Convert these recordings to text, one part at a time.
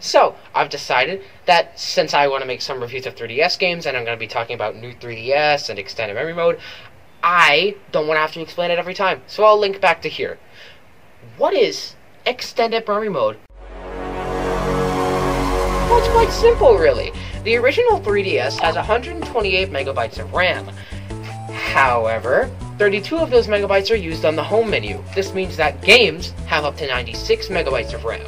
So, I've decided that since I want to make some reviews of 3DS games, and I'm going to be talking about new 3DS and extended memory mode, I don't want to have to explain it every time. So I'll link back to here. What is extended memory mode? Well, it's quite simple, really. The original 3DS has 128 megabytes of RAM. However, 32 of those megabytes are used on the home menu. This means that games have up to 96 megabytes of RAM.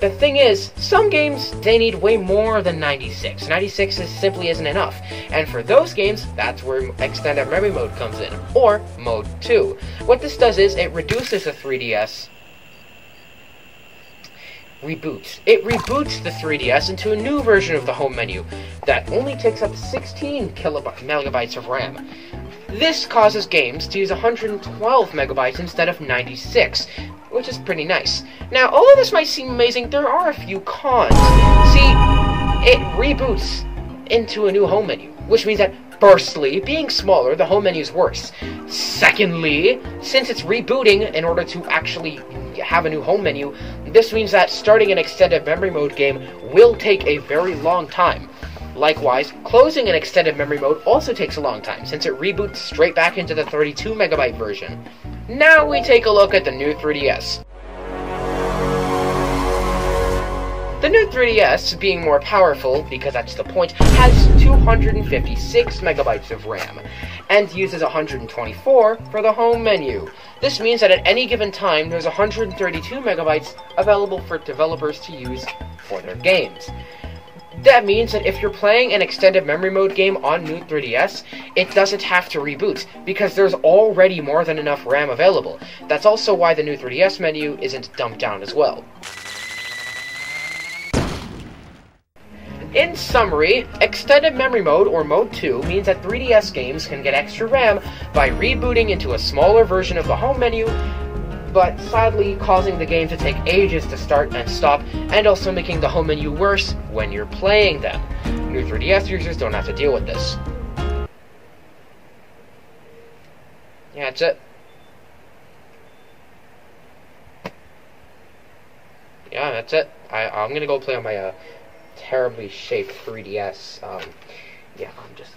The thing is, some games, they need way more than 96. 96 is, simply isn't enough. And for those games, that's where Extended Memory Mode comes in, or Mode 2. What this does is, it reduces the 3DS reboots. It reboots the 3DS into a new version of the home menu that only takes up 16 megabytes of RAM. This causes games to use 112 megabytes instead of 96, which is pretty nice. Now, although this might seem amazing, there are a few cons. See, it reboots into a new home menu, which means that Firstly, being smaller, the home menu is worse. Secondly, since it's rebooting in order to actually have a new home menu, this means that starting an extended memory mode game will take a very long time. Likewise, closing an extended memory mode also takes a long time, since it reboots straight back into the 32 megabyte version. Now we take a look at the new 3DS. The new 3DS, being more powerful, because that's the point, has 256 megabytes of RAM, and uses 124 for the home menu. This means that at any given time, there's 132 megabytes available for developers to use for their games. That means that if you're playing an extended memory mode game on New 3DS, it doesn't have to reboot, because there's already more than enough RAM available. That's also why the New 3DS menu isn't dumped down as well. In summary, Extended Memory Mode, or Mode 2, means that 3DS games can get extra RAM by rebooting into a smaller version of the home menu but sadly causing the game to take ages to start and stop, and also making the home menu worse when you're playing them. New 3DS users don't have to deal with this. Yeah, that's it. Yeah, that's it. I, I'm gonna go play on my uh, terribly shaped 3DS. Um, yeah, I'm just...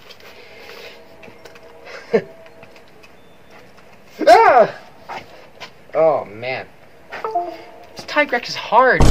Oh, man. This Tigrex is hard.